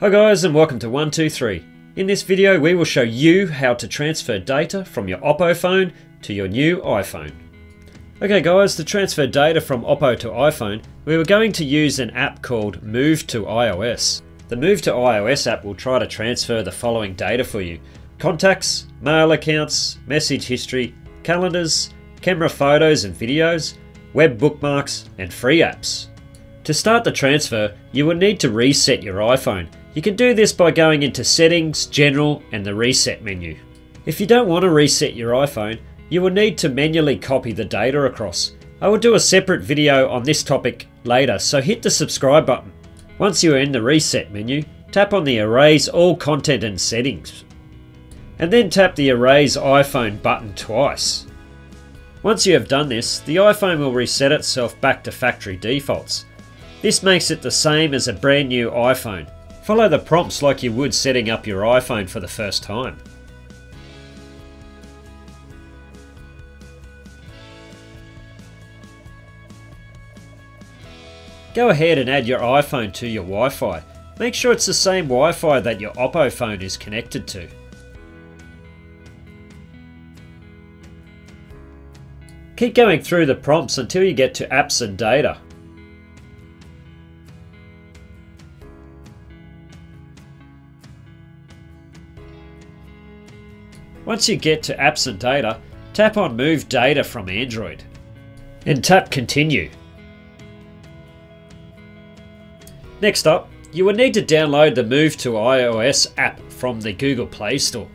Hi guys and welcome to 123. In this video we will show you how to transfer data from your Oppo phone to your new iPhone. Okay guys, to transfer data from Oppo to iPhone, we were going to use an app called Move to iOS. The Move to iOS app will try to transfer the following data for you. Contacts, mail accounts, message history, calendars, camera photos and videos, web bookmarks, and free apps. To start the transfer, you will need to reset your iPhone. You can do this by going into Settings, General, and the Reset menu. If you don't want to reset your iPhone, you will need to manually copy the data across. I will do a separate video on this topic later, so hit the subscribe button. Once you are in the Reset menu, tap on the Erase All Content and Settings, and then tap the Erase iPhone button twice. Once you have done this, the iPhone will reset itself back to factory defaults. This makes it the same as a brand new iPhone. Follow the prompts like you would setting up your iPhone for the first time. Go ahead and add your iPhone to your Wi-Fi. Make sure it's the same Wi-Fi that your Oppo phone is connected to. Keep going through the prompts until you get to apps and data. Once you get to and data, tap on move data from Android and tap continue. Next up, you will need to download the Move to iOS app from the Google Play Store.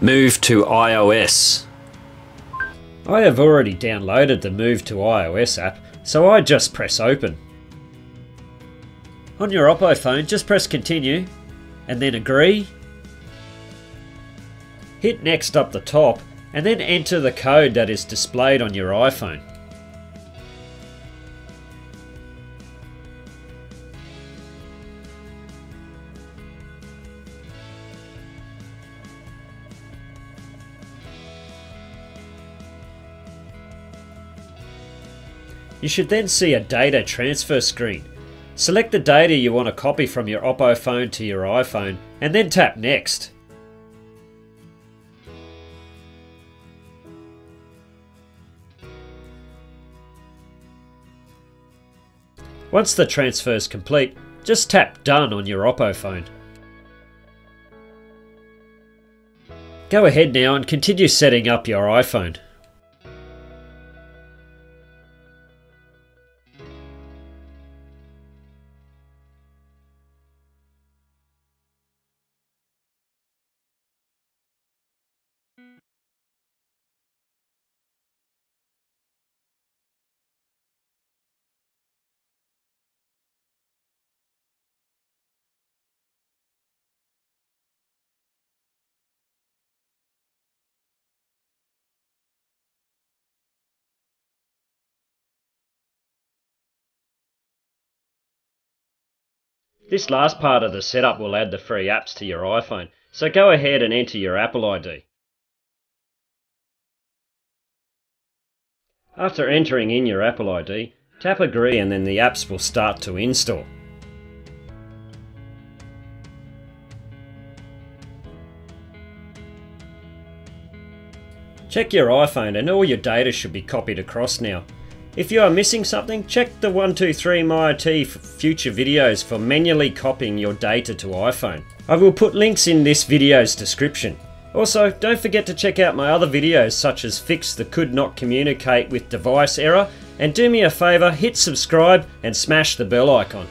Move to iOS. I have already downloaded the Move to iOS app, so I just press open. On your Oppo phone, just press continue and then agree. Hit next up the top and then enter the code that is displayed on your iPhone. You should then see a data transfer screen. Select the data you want to copy from your Oppo phone to your iPhone and then tap next. Once the transfer is complete, just tap done on your Oppo phone. Go ahead now and continue setting up your iPhone. This last part of the setup will add the free apps to your iPhone, so go ahead and enter your Apple ID. After entering in your Apple ID, tap agree and then the apps will start to install. Check your iPhone and all your data should be copied across now. If you are missing something, check the 123MyIT future videos for manually copying your data to iPhone. I will put links in this video's description. Also, don't forget to check out my other videos such as fix the could not communicate with device error and do me a favour, hit subscribe and smash the bell icon.